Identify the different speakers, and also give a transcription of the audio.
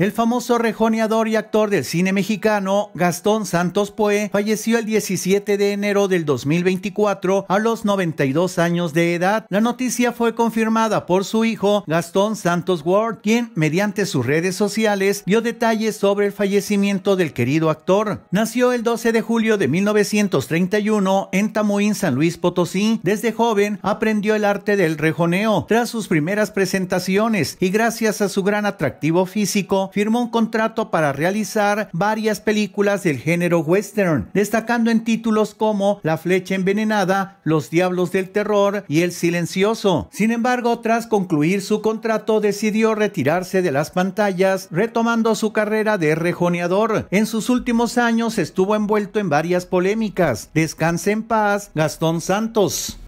Speaker 1: El famoso rejoneador y actor del cine mexicano, Gastón Santos Poe, falleció el 17 de enero del 2024 a los 92 años de edad. La noticia fue confirmada por su hijo, Gastón Santos Ward, quien, mediante sus redes sociales, dio detalles sobre el fallecimiento del querido actor. Nació el 12 de julio de 1931 en Tamuín, San Luis Potosí. Desde joven aprendió el arte del rejoneo. Tras sus primeras presentaciones y gracias a su gran atractivo físico, firmó un contrato para realizar varias películas del género western, destacando en títulos como La flecha envenenada, Los diablos del terror y El silencioso. Sin embargo, tras concluir su contrato, decidió retirarse de las pantallas, retomando su carrera de rejoneador. En sus últimos años estuvo envuelto en varias polémicas. Descanse en paz, Gastón Santos.